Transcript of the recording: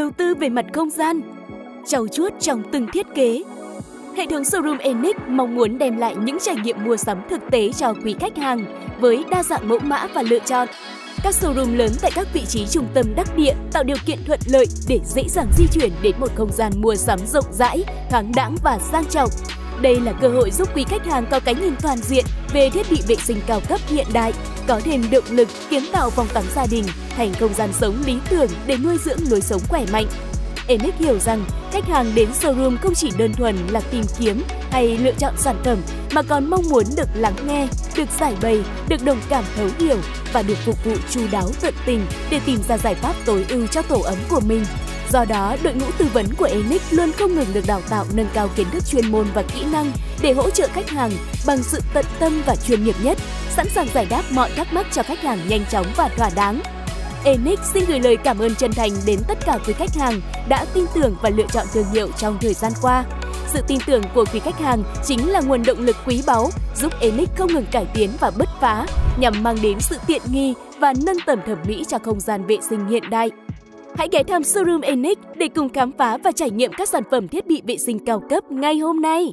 đầu tư về mặt không gian, trau chuốt trong từng thiết kế. Hệ thống showroom Enix mong muốn đem lại những trải nghiệm mua sắm thực tế cho quý khách hàng với đa dạng mẫu mã và lựa chọn. Các showroom lớn tại các vị trí trung tâm đắc địa tạo điều kiện thuận lợi để dễ dàng di chuyển đến một không gian mua sắm rộng rãi, thoáng đãng và sang trọng. Đây là cơ hội giúp quý khách hàng có cái nhìn toàn diện về thiết bị vệ sinh cao cấp hiện đại, có thêm động lực kiến tạo phòng tắm gia đình thành không gian sống lý tưởng để nuôi dưỡng lối sống khỏe mạnh. Enix hiểu rằng khách hàng đến showroom không chỉ đơn thuần là tìm kiếm hay lựa chọn sản phẩm mà còn mong muốn được lắng nghe, được giải bày, được đồng cảm thấu hiểu và được phục vụ chu đáo tận tình để tìm ra giải pháp tối ưu cho tổ ấm của mình. Do đó, đội ngũ tư vấn của Enix luôn không ngừng được đào tạo nâng cao kiến thức chuyên môn và kỹ năng để hỗ trợ khách hàng bằng sự tận tâm và chuyên nghiệp nhất, sẵn sàng giải đáp mọi thắc mắc cho khách hàng nhanh chóng và thỏa đáng. Enix xin gửi lời cảm ơn chân thành đến tất cả quý khách hàng đã tin tưởng và lựa chọn thương hiệu trong thời gian qua. Sự tin tưởng của quý khách hàng chính là nguồn động lực quý báu giúp Enix không ngừng cải tiến và bứt phá nhằm mang đến sự tiện nghi và nâng tầm thẩm mỹ cho không gian vệ sinh hiện đại. Hãy ghé thăm showroom Enix để cùng khám phá và trải nghiệm các sản phẩm thiết bị vệ sinh cao cấp ngay hôm nay.